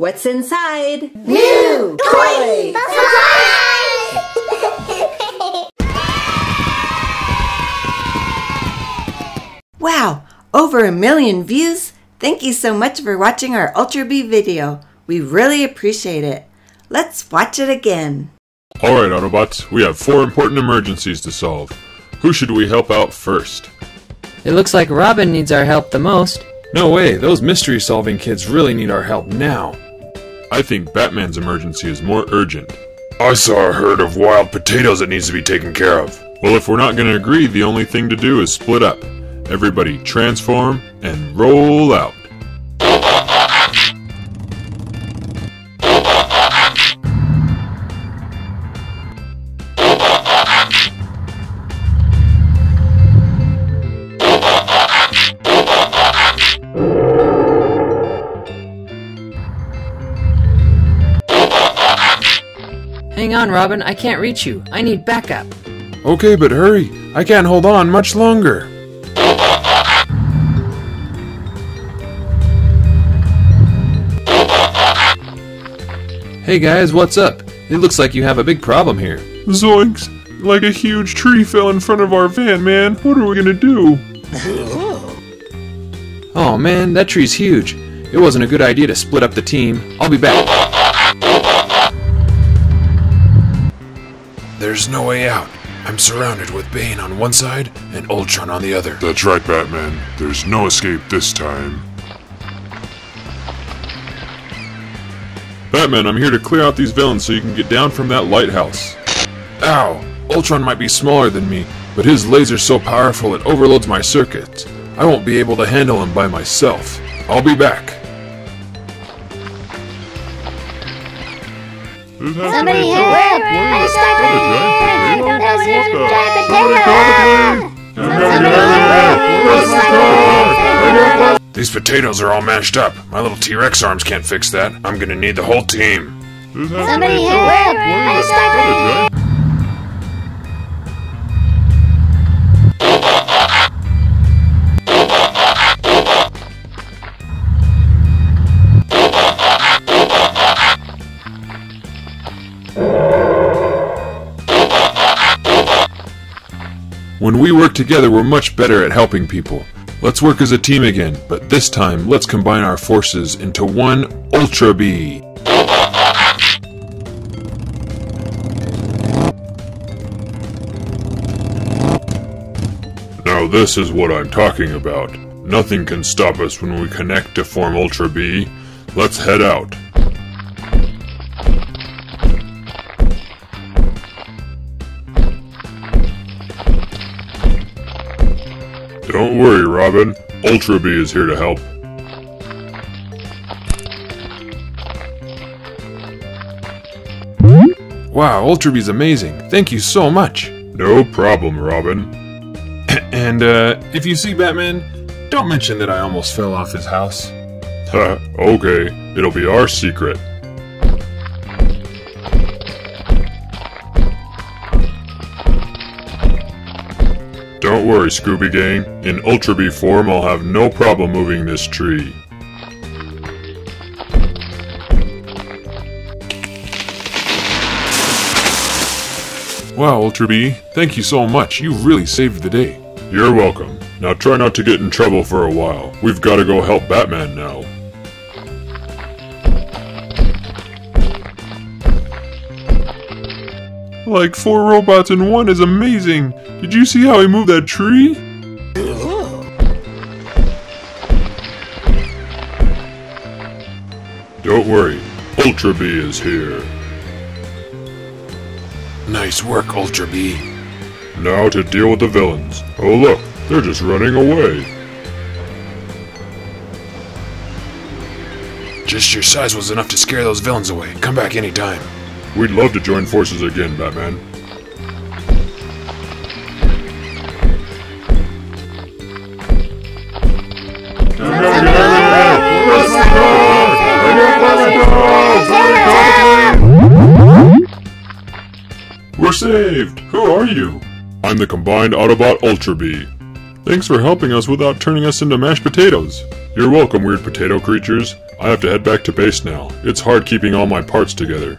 What's inside? New toy Wow, over a million views? Thank you so much for watching our Ultra Bee video. We really appreciate it. Let's watch it again. Alright, Autobots, we have four important emergencies to solve. Who should we help out first? It looks like Robin needs our help the most. No way, those mystery solving kids really need our help now. I think Batman's emergency is more urgent. I saw a herd of wild potatoes that needs to be taken care of. Well, if we're not going to agree, the only thing to do is split up. Everybody transform and roll out. On, Robin, I can't reach you. I need backup. Okay, but hurry. I can't hold on much longer. Hey guys, what's up? It looks like you have a big problem here. Zoinks! Like a huge tree fell in front of our van, man. What are we gonna do? Oh man, that tree's huge. It wasn't a good idea to split up the team. I'll be back. There's no way out. I'm surrounded with Bane on one side and Ultron on the other. That's right, Batman. There's no escape this time. Batman, I'm here to clear out these villains so you can get down from that lighthouse. Ow! Ultron might be smaller than me, but his laser's so powerful it overloads my circuits. I won't be able to handle him by myself. I'll be back. Somebody help! I'm stuck I don't know where to drive potato! These potatoes are all mashed up. My little T-Rex arms can't fix that. I'm gonna need the whole team. Somebody help! I'm stuck When we work together, we're much better at helping people. Let's work as a team again, but this time, let's combine our forces into one Ultra Bee. Now this is what I'm talking about. Nothing can stop us when we connect to form Ultra Bee. Let's head out. Don't worry, Robin. Ultra Bee is here to help. Wow, Ultra Bee's amazing. Thank you so much. No problem, Robin. And, uh, if you see Batman, don't mention that I almost fell off his house. Ha, okay. It'll be our secret. Worry, Scooby Gang. In Ultra Bee form, I'll have no problem moving this tree. Wow, Ultra Bee, thank you so much. You really saved the day. You're welcome. Now try not to get in trouble for a while. We've got to go help Batman now. Like four robots in one is amazing. Did you see how he moved that tree? Don't worry, Ultra Bee is here. Nice work, Ultra Bee. Now to deal with the villains. Oh look, they're just running away. Just your size was enough to scare those villains away. Come back anytime. We'd love to join forces again, Batman. We're saved! Who are you? I'm the combined Autobot Ultra Bee. Thanks for helping us without turning us into mashed potatoes. You're welcome, weird potato creatures. I have to head back to base now. It's hard keeping all my parts together.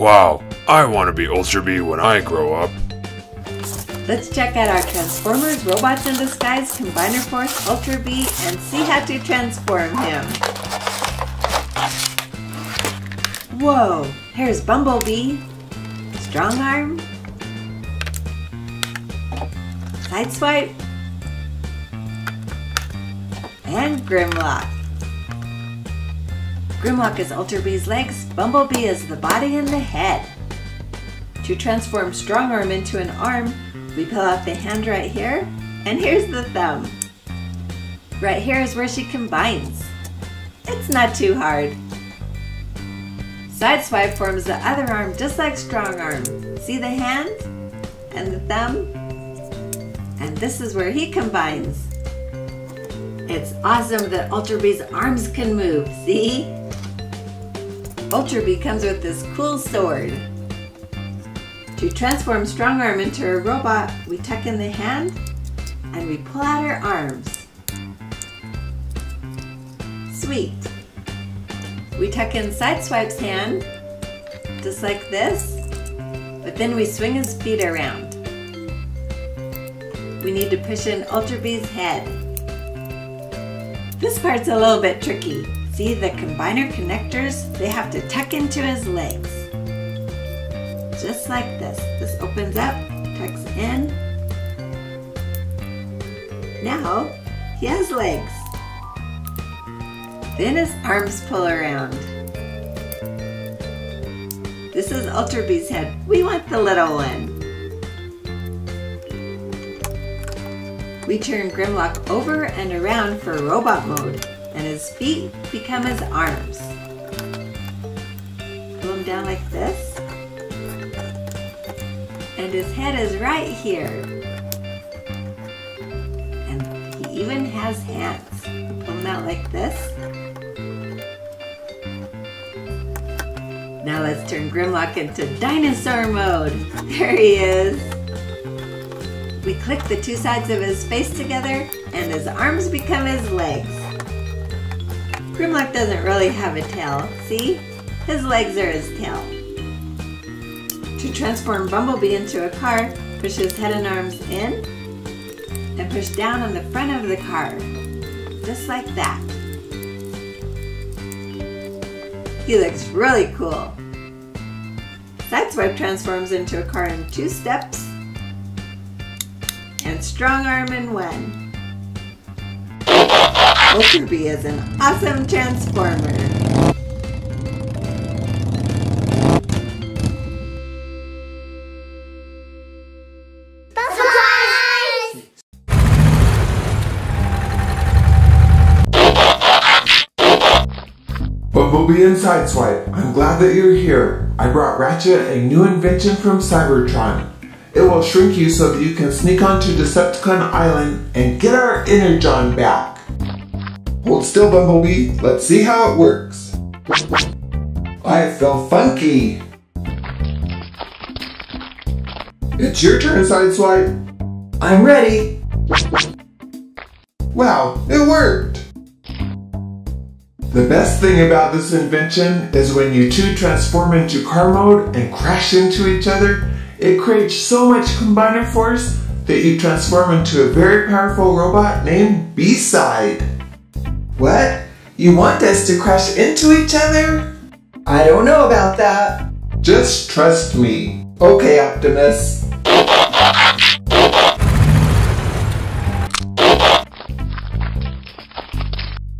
Wow, I want to be Ultra Bee when I grow up. Let's check out our Transformers Robots in Disguise Combiner Force Ultra Bee and see how to transform him. Whoa, here's Bumblebee, Strongarm, Sideswipe, and Grimlock. Grimlock is Ultra Bee's legs, Bumblebee is the body and the head. To transform Strongarm into an arm, we pull out the hand right here, and here's the thumb. Right here is where she combines. It's not too hard. Sideswipe forms the other arm just like Strongarm. See the hand and the thumb? And this is where he combines. It's awesome that Ultra Bee's arms can move, see? Ultra Bee comes with this cool sword. To transform Strongarm into a robot, we tuck in the hand and we pull out her arms. Sweet. We tuck in Sideswipe's hand, just like this, but then we swing his feet around. We need to push in Ultra Bee's head. This part's a little bit tricky. See the combiner connectors? They have to tuck into his legs. Just like this. This opens up, tucks in. Now, he has legs. Then his arms pull around. This is Ultra Bee's head. We want the little one. We turn Grimlock over and around for robot mode, and his feet become his arms. Pull him down like this. And his head is right here. And he even has hands. Pull him out like this. Now let's turn Grimlock into dinosaur mode. There he is. Click the two sides of his face together and his arms become his legs. Grimlock doesn't really have a tail, see? His legs are his tail. To transform Bumblebee into a car, push his head and arms in and push down on the front of the car, just like that. He looks really cool. Sideswipe transforms into a car in two steps and Strongarm and. Ultra Bee is an awesome transformer. Bumblebee and Sideswipe, I'm glad that you're here. I brought Ratchet a new invention from Cybertron. It will shrink you so that you can sneak onto Decepticon Island and get our Energon back. Hold still, Bumblebee. Let's see how it works. I feel funky. It's your turn, Sideswipe. I'm ready. Wow, it worked. The best thing about this invention is when you two transform into car mode and crash into each other, it creates so much combiner force that you transform into a very powerful robot named B-Side. What? You want us to crash into each other? I don't know about that. Just trust me. Okay, Optimus.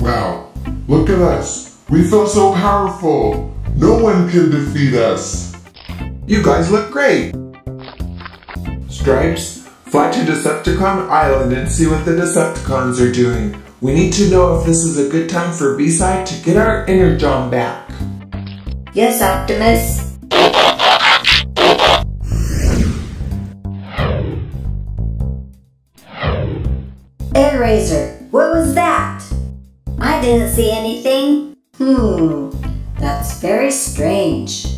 Wow, look at us. We feel so powerful. No one can defeat us. You guys look great. Stripes, fly to Decepticon Island and see what the Decepticons are doing. We need to know if this is a good time for B-Side to get our Energon back. Yes, Optimus. Airazor, what was that? I didn't see anything. Hmm, that's very strange.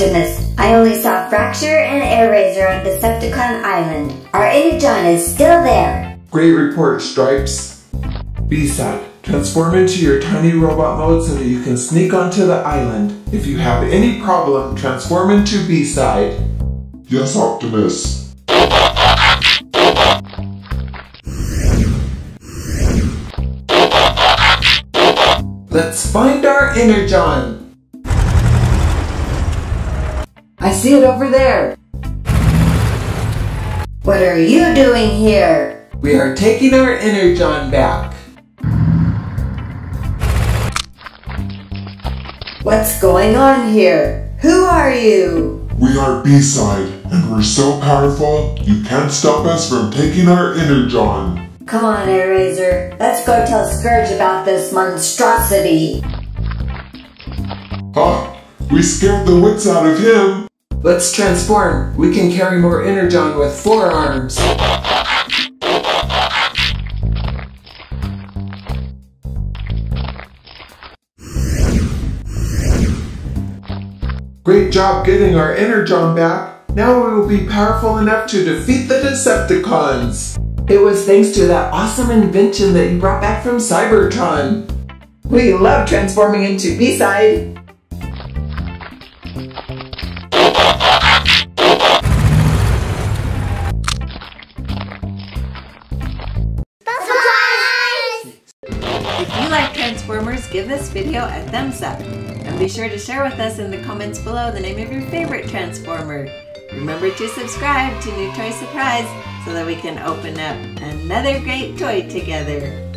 Optimus, I I only saw Fracture and Airazor on Decepticon Island. Our Energon is still there. Great report, Stripes. B-Side, transform into your tiny robot mode so that you can sneak onto the island. If you have any problem, transform into B-Side. Yes, Optimus. Let's find our Energon. I see it over there. What are you doing here? We are taking our Energon back. What's going on here? Who are you? We are B-Side, and we're so powerful, you can't stop us from taking our Energon. Come on, Airazor. Let's go tell Scourge about this monstrosity. Ha! We scared the wits out of him! Let's transform. We can carry more Energon with four arms. Great job getting our Energon back. Now we will be powerful enough to defeat the Decepticons. It was thanks to that awesome invention that you brought back from Cybertron. We love transforming into B-Side. Give this video a thumbs up. And be sure to share with us in the comments below the name of your favorite Transformer. Remember to subscribe to New Toy Surprise so that we can open up another great toy together.